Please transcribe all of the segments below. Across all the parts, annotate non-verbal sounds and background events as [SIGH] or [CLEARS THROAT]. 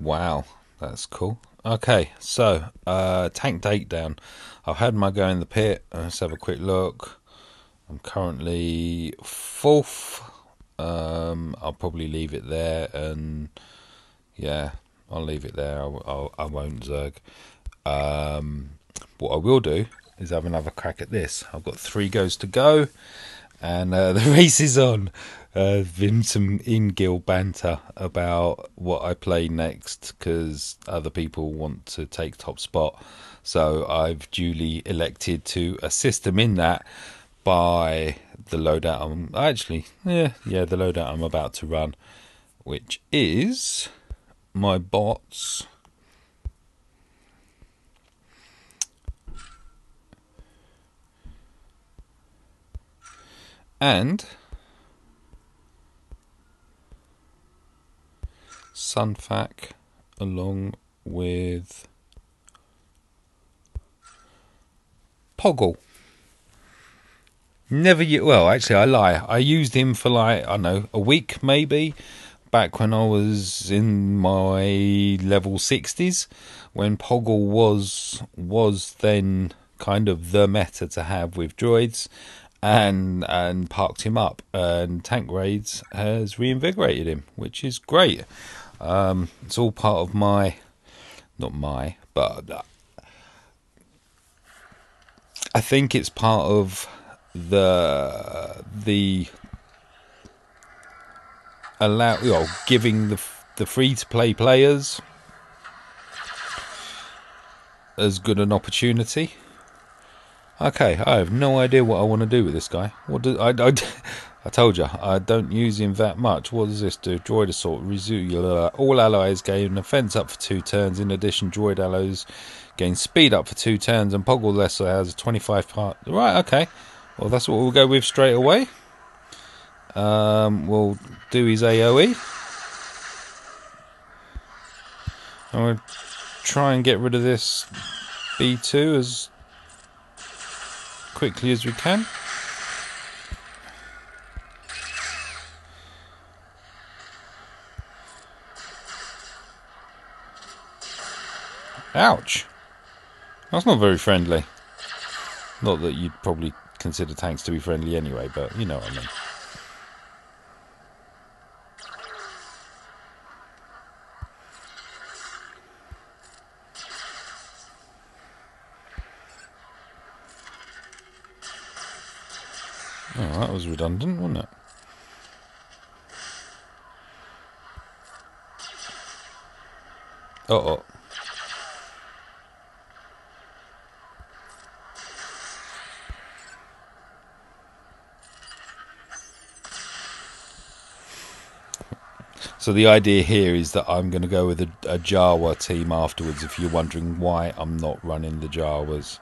Wow, that's cool. Okay, so uh, tank date down. I've had my go in the pit. Let's have a quick look. I'm currently fourth. Um, I'll probably leave it there, and yeah, I'll leave it there. I'll, I'll, I won't zerg. Um, what I will do is have another crack at this. I've got three goes to go, and uh, [LAUGHS] the race is on. Uh, been some in guild banter about what I play next because other people want to take top spot. So I've duly elected to assist them in that by the loadout. I'm actually, yeah, yeah, the loadout I'm about to run, which is my bots. And Sun Fac along with Poggle. Never, well, actually, I lie. I used him for like, I don't know, a week maybe, back when I was in my level 60s, when Poggle was, was then kind of the meta to have with droids and and parked him up and tank raids has reinvigorated him which is great um, it's all part of my, not my, but uh, I think it's part of the the allow you know, giving the the free to play players as good an opportunity. Okay, I have no idea what I want to do with this guy. What do I? I I told you, I don't use him that much. What does this do? Droid Assault. Resume. All allies gain offense up for two turns. In addition, droid allies gain speed up for two turns. And Poggle Lesser has a 25 part. Right, okay. Well, that's what we'll go with straight away. Um, we'll do his AoE. And we'll try and get rid of this B2 as quickly as we can. Ouch. That's not very friendly. Not that you'd probably consider tanks to be friendly anyway, but you know what I mean. Oh, that was redundant, wasn't it? Uh oh. So the idea here is that I'm going to go with a, a Jawa team afterwards. If you're wondering why I'm not running the Jawas.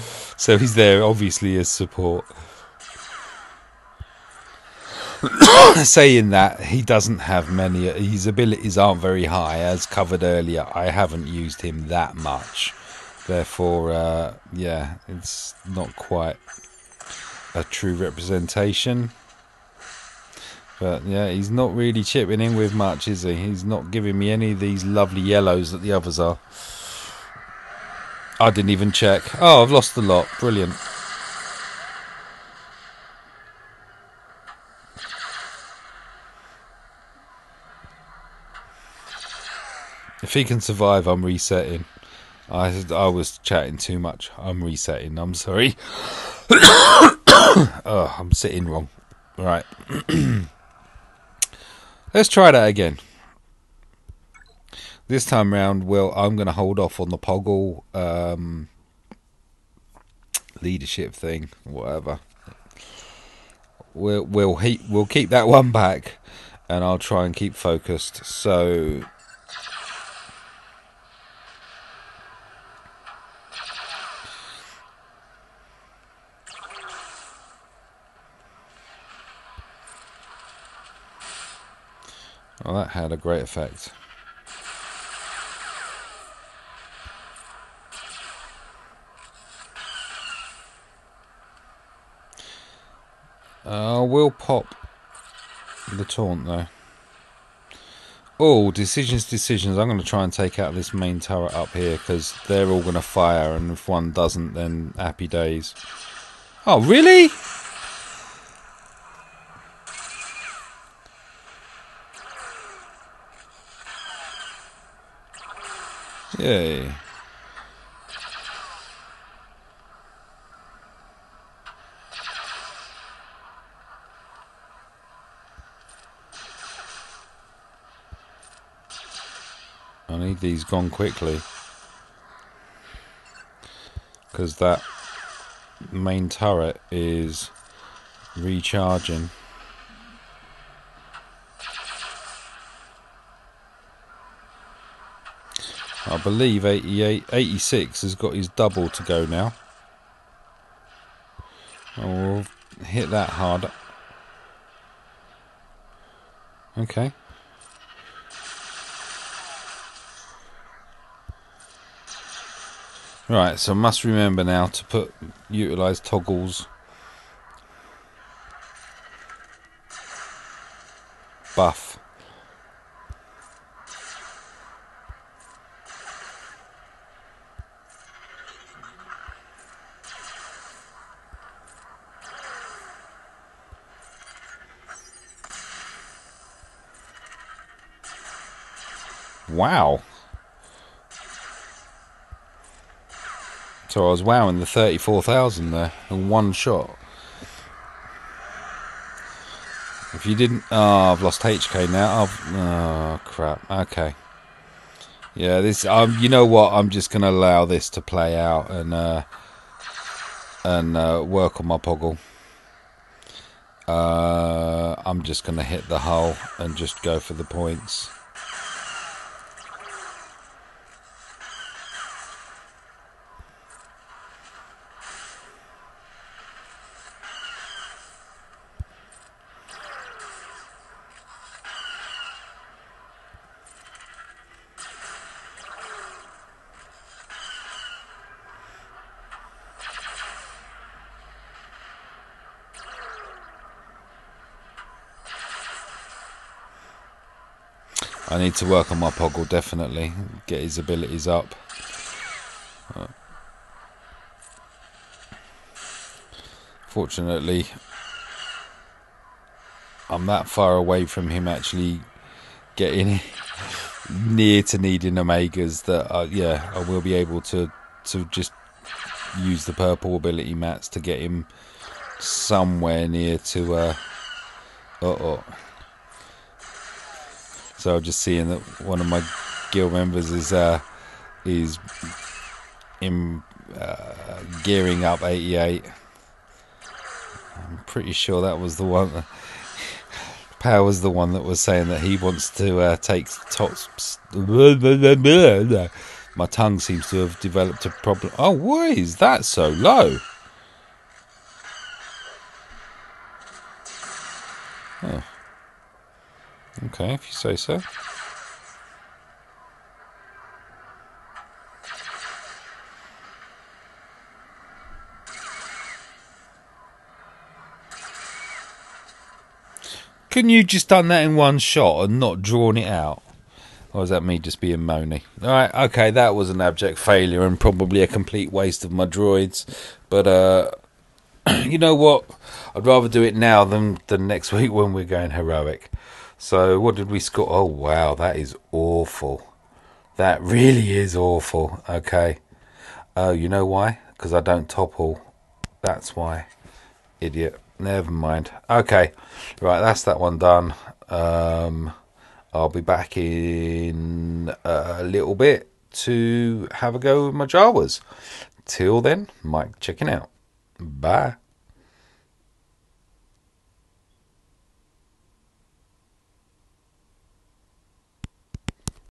[LAUGHS] so he's there obviously as support. [COUGHS] saying that he doesn't have many his abilities aren't very high as covered earlier. I haven't used him that much. Therefore uh, yeah it's not quite a true representation. But yeah he's not really chipping in with much is he? He's not giving me any of these lovely yellows that the others are. I didn't even check. Oh i've lost the lot. Brilliant If he can survive, I'm resetting. I I was chatting too much. I'm resetting. I'm sorry. [COUGHS] oh, I'm sitting wrong. Right. [COUGHS] Let's try that again. This time round, well, I'm going to hold off on the Poggle um, leadership thing, whatever. We'll we'll he, we'll keep that one back, and I'll try and keep focused. So Well, that had a great effect. I uh, will pop the taunt though. Oh, decisions, decisions. I'm going to try and take out this main turret up here because they're all going to fire, and if one doesn't, then happy days. Oh, really? Yay. I need these gone quickly. Because that main turret is recharging. I believe 88, 86 has got his double to go now. I'll hit that hard. Okay. Right, so must remember now to put utilize Poggle's buff. Wow. So I was wowing the 34,000 there in one shot. If you didn't... Oh, I've lost HK now. I've, oh, crap. Okay. Yeah, this... Um, you know what? I'm just going to allow this to play out and... Uh, and uh, work on my poggle. Uh, I'm just going to hit the hull and just go for the points. I need to work on my Poggle definitely. Get his abilities up. Fortunately, I'm that far away from him actually getting [LAUGHS] near to needing Omegas that, uh, yeah, I will be able to, to just use the purple ability mats to get him somewhere near to, uh, uh-oh. So I'm just seeing that one of my guild members is uh, is in uh, gearing up 88. I'm pretty sure that was the one. [LAUGHS] That, was the one that was saying that he wants to uh, take tops. [LAUGHS] My tongue seems to have developed a problem. Oh, why is that so low? Okay, if you say so. Couldn't you just done that in one shot and not drawn it out? Or is that me just being moany? Alright, okay, that was an abject failure and probably a complete waste of my droids. But, uh, [CLEARS THROAT] you know what? I'd rather do it now than, than next [LAUGHS] week when we're going heroic. So what did we score? Oh wow, that is awful. That really is awful. Okay. Oh, you know why? Because I don't topple. That's why. Idiot. Never mind. Okay. Right, that's that one done. Um, I'll be back in a little bit to have a go with my Jawas. Till then, Mike checking out. Bye.